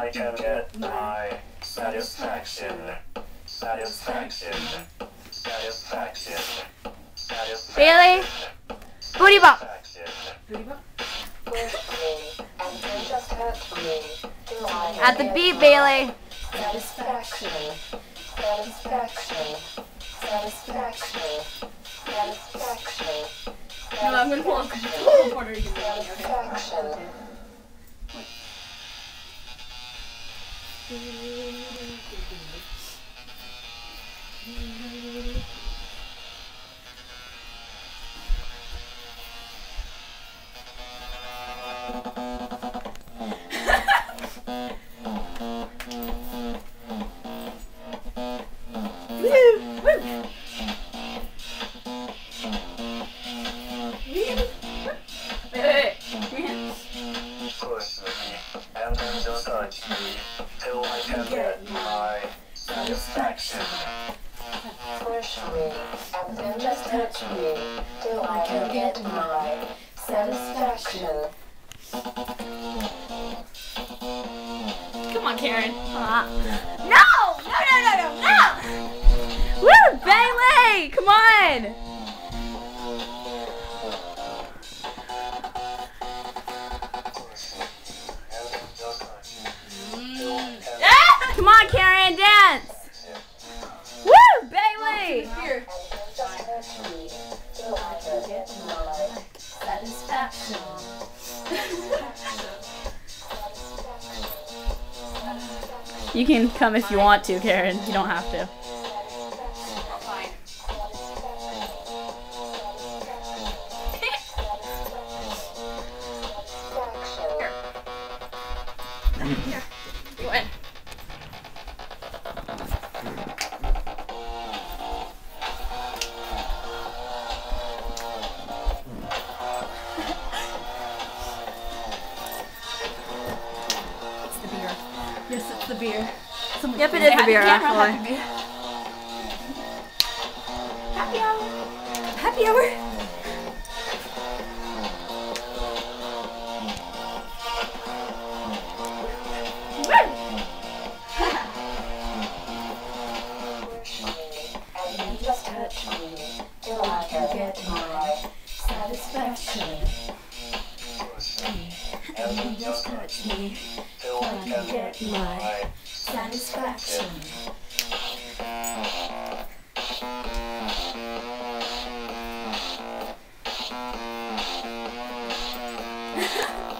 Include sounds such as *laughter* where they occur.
I can get my satisfaction. Satisfaction. Satisfaction. Satisfaction. Baylie, booty bump. Satisfaction. Push me, and then just touch me. At the get beat, Baylie. Satisfaction. Satisfaction. Satisfaction. Satisfaction. No, I'm gonna pull up pull Puerto Rican. Wait, Push me, and then just touch me till I can get my satisfaction. Push me, and then just touch me. Till I can get my satisfaction. Come on, Karen. Uh, no! No, no, no, no, no! Woo, Baylie! Come on! Come on, Karen, dance! Woo, Baylie! Here. You can come if you want to, Karen. You don't have to. Fine. You win. Beer. Someone- Yep, it is the beer, actually. happy beer. Happy hour. Happy hour. Just touch me till I can get my satisfaction. push and then just touch me till I can get my Satisfaction. *laughs*